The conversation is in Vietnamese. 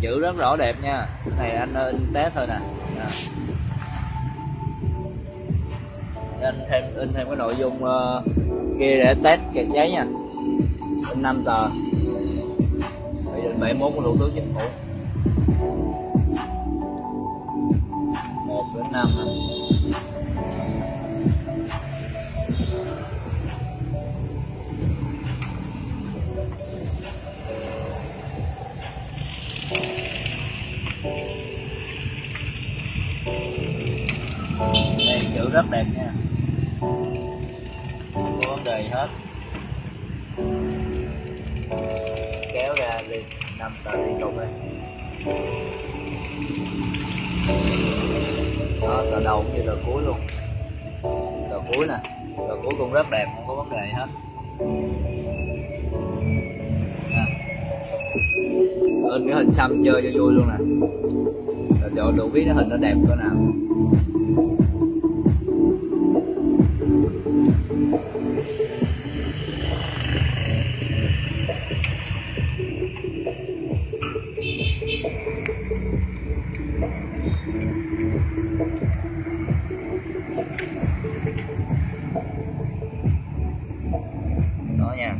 chữ rất rõ đẹp nha. Cái này anh in té thôi nè. À. anh thêm in thêm cái nội dung uh, kia để test kẹt giấy nha. In 5 tờ. Nghị định mốt của thủ tướng chính phủ. Một đến năm. Đây, chữ rất đẹp nha. Không có vấn đề gì hết. Kéo ra đi nằm tờ liên tục đây. Đó tờ đầu cũng như tờ cuối luôn. Tờ cuối nè. Tờ cuối cũng rất đẹp, không có vấn đề gì hết. in cái hình xăm chơi cho vui luôn nè. Để đủ biết cái hình nó đẹp cỡ nào? Đó nha.